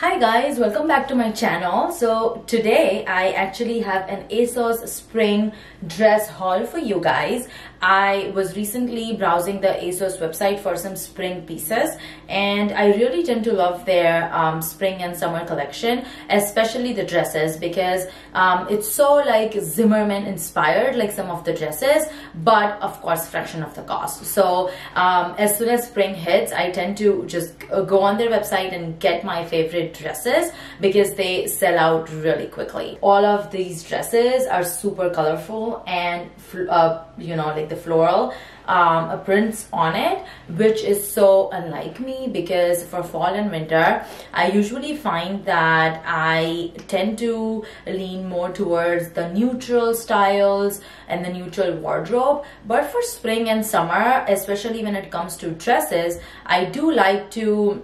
Hi guys, welcome back to my channel. So today I actually have an ASOS spring dress haul for you guys. I was recently browsing the ASOS website for some spring pieces and I really tend to love their um, spring and summer collection, especially the dresses because um, it's so like Zimmermann inspired like some of the dresses, but of course fraction of the cost. So um, as soon as spring hits, I tend to just go on their website and get my favorite dresses because they sell out really quickly. All of these dresses are super colorful and uh, you know like the floral um, prints on it which is so unlike me because for fall and winter I usually find that I tend to lean more towards the neutral styles and the neutral wardrobe. But for spring and summer especially when it comes to dresses I do like to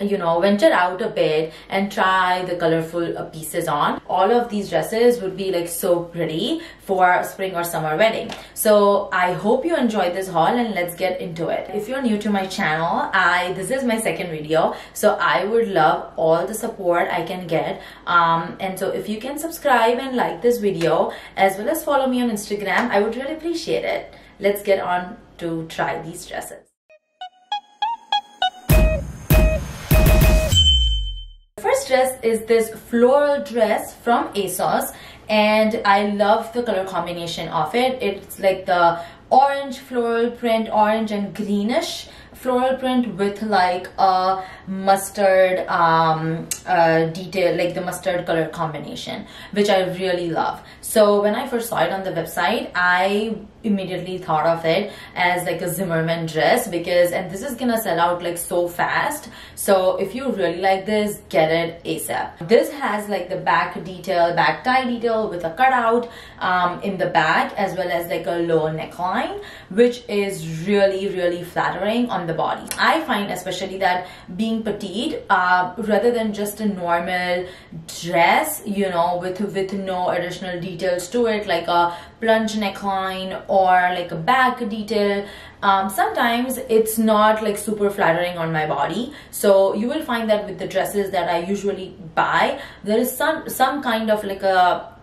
you know venture out a bit and try the colorful uh, pieces on. All of these dresses would be like so pretty for spring or summer wedding. So i hope you enjoyed this haul and let's get into it. If you're new to my channel i this is my second video so i would love all the support i can get. Um, and so if you can subscribe and like this video as well as follow me on instagram i would really appreciate it. Let's get on to try these dresses is this floral dress from ASOS and I love the color combination of it. It's like the orange floral print, orange and greenish floral print with like a mustard um, uh, detail, like the mustard color combination, which I really love. So when I first saw it on the website, I immediately thought of it as like a Zimmermann dress because and this is gonna sell out like so fast. So if you really like this get it ASAP this has like the back detail back tie detail with a cutout um, in the back as well as like a low neckline which is really really flattering on the body. I find especially that being petite uh, rather than just a normal dress you know with with no additional details to it like a plunge neckline or like a back detail um, sometimes it's not like super flattering on my body. So you will find that with the dresses that I usually buy there is some some kind of like a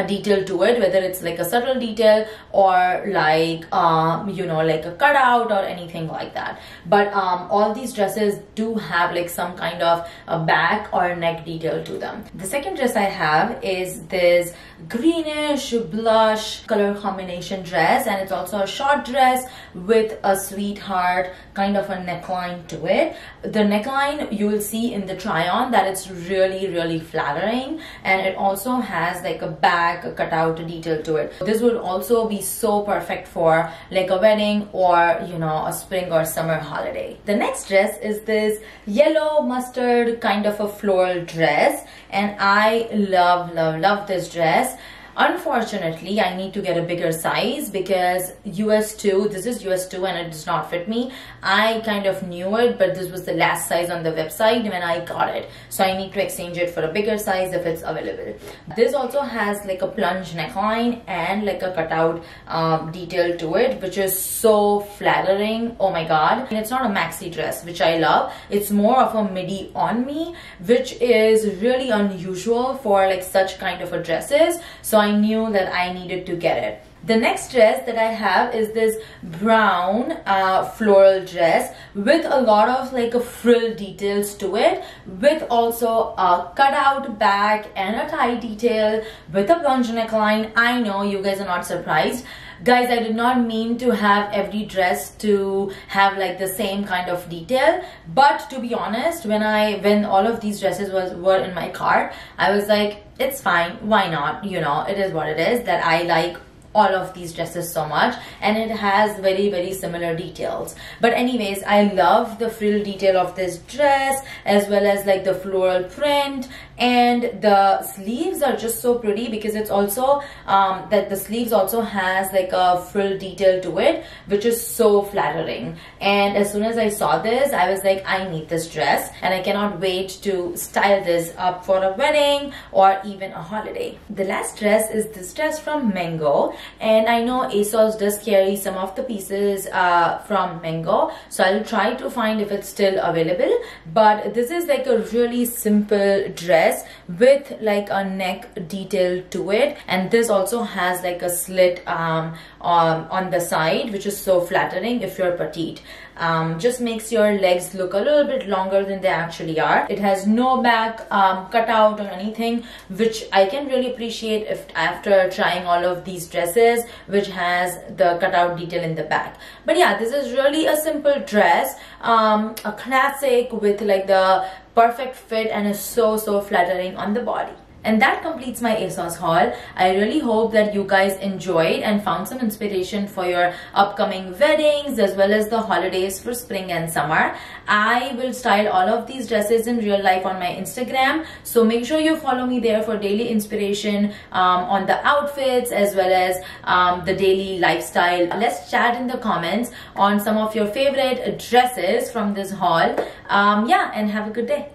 a detail to it whether it's like a subtle detail or like um, you know like a cutout or anything like that. But um, all these dresses do have like some kind of a back or neck detail to them. The second dress I have is this greenish blush color combination dress and it's also a short dress with a sweetheart kind of a neckline to it. The neckline you will see in the try on that it's really really flattering and it also has like a back back cutout detail to it. This would also be so perfect for like a wedding or you know a spring or summer holiday. The next dress is this yellow mustard kind of a floral dress and I love love love this dress Unfortunately, I need to get a bigger size because US2, this is US2 and it does not fit me. I kind of knew it, but this was the last size on the website when I got it. So I need to exchange it for a bigger size if it's available. This also has like a plunge neckline and like a cutout um, detail to it, which is so flattering. Oh my God. And it's not a maxi dress, which I love. It's more of a midi on me, which is really unusual for like such kind of a dresses. So I knew that I needed to get it. The next dress that I have is this brown uh, floral dress with a lot of like a frill details to it with also a cutout back and a tie detail with a plunge neckline. I know you guys are not surprised. Guys, I did not mean to have every dress to have like the same kind of detail. But to be honest, when I when all of these dresses was were in my cart, I was like, it's fine. Why not? You know, it is what it is that I like all of these dresses so much and it has very very similar details. But anyways i love the frill detail of this dress as well as like the floral print and the sleeves are just so pretty because it's also um, that the sleeves also has like a frill detail to it which is so flattering. And as soon as I saw this I was like I need this dress and I cannot wait to style this up for a wedding or even a holiday. The last dress is this dress from Mango and I know ASOS does carry some of the pieces uh, from Mango. So I'll try to find if it's still available. But this is like a really simple dress with like a neck detail to it. And this also has like a slit um, um, on the side which is so flattering if you're petite um, just makes your legs look a little bit longer than they actually are. It has no back um, cutout or anything which I can really appreciate if after trying all of these dresses which has the cutout detail in the back. But yeah this is really a simple dress um, a classic with like the perfect fit and is so so flattering on the body and that completes my ASOS haul. I really hope that you guys enjoyed and found some inspiration for your upcoming weddings as well as the holidays for spring and summer. I will style all of these dresses in real life on my Instagram. So make sure you follow me there for daily inspiration um, on the outfits as well as um, the daily lifestyle. Let's chat in the comments on some of your favorite dresses from this haul. Um, yeah, and have a good day.